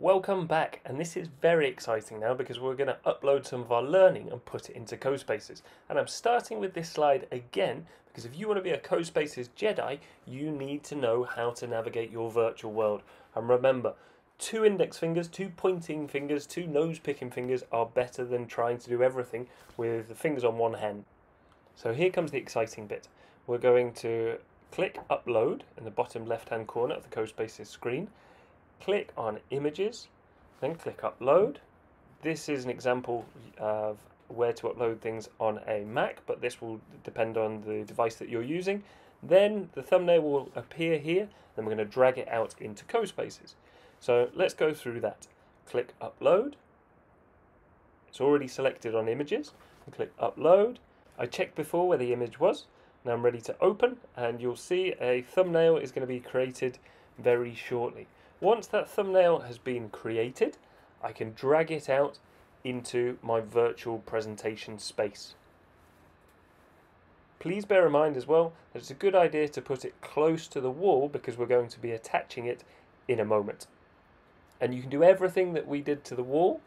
Welcome back, and this is very exciting now because we're going to upload some of our learning and put it into CoSpaces. And I'm starting with this slide again because if you want to be a CoSpaces Jedi, you need to know how to navigate your virtual world. And remember, two index fingers, two pointing fingers, two nose picking fingers are better than trying to do everything with the fingers on one hand. So here comes the exciting bit. We're going to click upload in the bottom left hand corner of the CoSpaces screen click on images, then click upload. This is an example of where to upload things on a Mac, but this will depend on the device that you're using. Then the thumbnail will appear here, then we're going to drag it out into CoSpaces. So let's go through that. Click upload. It's already selected on images. Click upload. I checked before where the image was. Now I'm ready to open and you'll see a thumbnail is going to be created very shortly. Once that thumbnail has been created, I can drag it out into my virtual presentation space. Please bear in mind as well that it's a good idea to put it close to the wall because we're going to be attaching it in a moment. And you can do everything that we did to the wall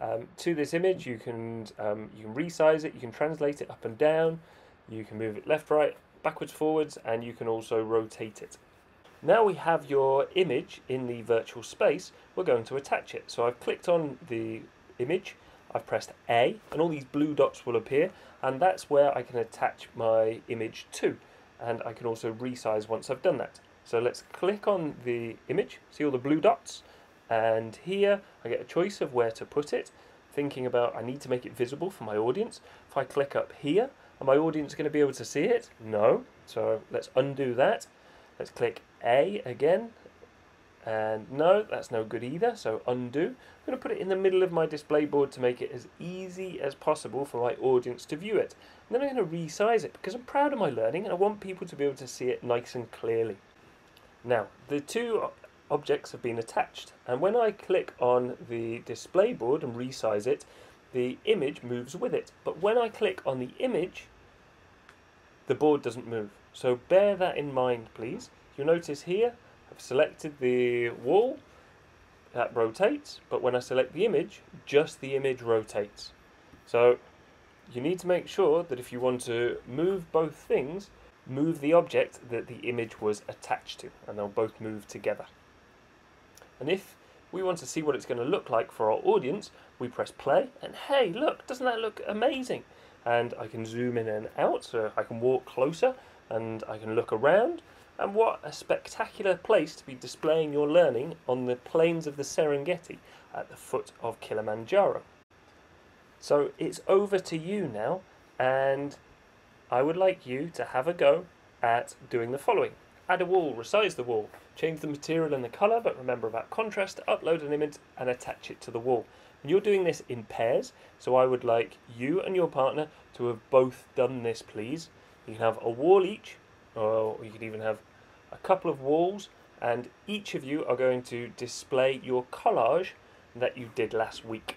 um, to this image. You can um, you can resize it, you can translate it up and down, you can move it left, right, backwards, forwards, and you can also rotate it. Now we have your image in the virtual space, we're going to attach it. So I've clicked on the image, I've pressed A, and all these blue dots will appear, and that's where I can attach my image to. And I can also resize once I've done that. So let's click on the image, see all the blue dots, and here I get a choice of where to put it, thinking about I need to make it visible for my audience. If I click up here, are my audience going to be able to see it? No. So let's undo that. Let's click A again. And no, that's no good either, so undo. I'm going to put it in the middle of my display board to make it as easy as possible for my audience to view it. And then I'm going to resize it because I'm proud of my learning and I want people to be able to see it nice and clearly. Now, the two objects have been attached and when I click on the display board and resize it, the image moves with it. But when I click on the image, the board doesn't move. So bear that in mind, please. You'll notice here, I've selected the wall, that rotates, but when I select the image, just the image rotates. So you need to make sure that if you want to move both things, move the object that the image was attached to, and they'll both move together. And if we want to see what it's going to look like for our audience, we press play, and hey, look, doesn't that look amazing? And I can zoom in and out, so I can walk closer, and I can look around. And what a spectacular place to be displaying your learning on the plains of the Serengeti at the foot of Kilimanjaro. So it's over to you now, and I would like you to have a go at doing the following. Add a wall, resize the wall, change the material and the colour, but remember about contrast, upload an image and attach it to the wall. And you're doing this in pairs, so I would like you and your partner to have both done this, please. You can have a wall each, or you could even have a couple of walls, and each of you are going to display your collage that you did last week.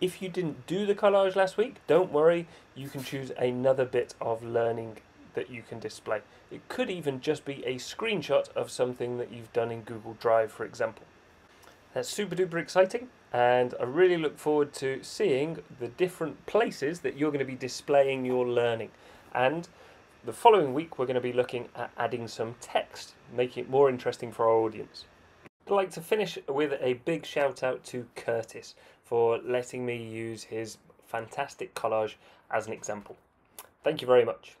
If you didn't do the collage last week, don't worry, you can choose another bit of learning that you can display. It could even just be a screenshot of something that you've done in Google Drive, for example. That's super duper exciting, and I really look forward to seeing the different places that you're going to be displaying your learning. And the following week, we're going to be looking at adding some text, making it more interesting for our audience. I'd like to finish with a big shout out to Curtis for letting me use his fantastic collage as an example. Thank you very much.